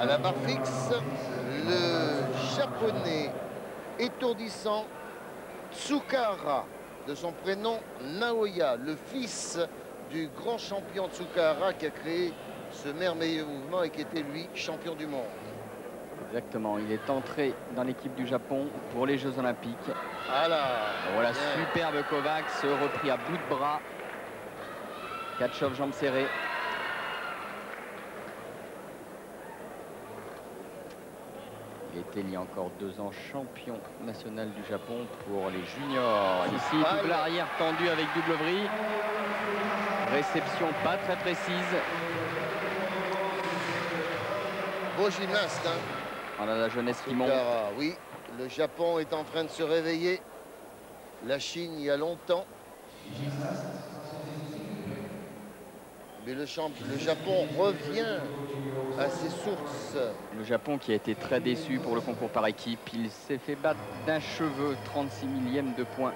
À la barre fixe, le japonais étourdissant Tsukara, de son prénom Naoya, le fils du grand champion Tsukara qui a créé ce merveilleux mouvement et qui était lui champion du monde. Exactement, il est entré dans l'équipe du Japon pour les Jeux Olympiques. Voilà, voilà superbe Kovacs, repris à bout de bras. Kachov, jambes serrées. Il était il y a encore deux ans champion national du Japon pour les juniors. Ici, double arrière tendu avec double vrille. Réception pas très précise. Beau gymnaste. Hein. On a la jeunesse qui monte. Oui, le Japon est en train de se réveiller. La Chine, il y a longtemps. Mais le, Japon revient à ses sources. Le Japon qui a été très déçu pour le concours par équipe. Il s'est fait battre d'un cheveu, 36 millième de points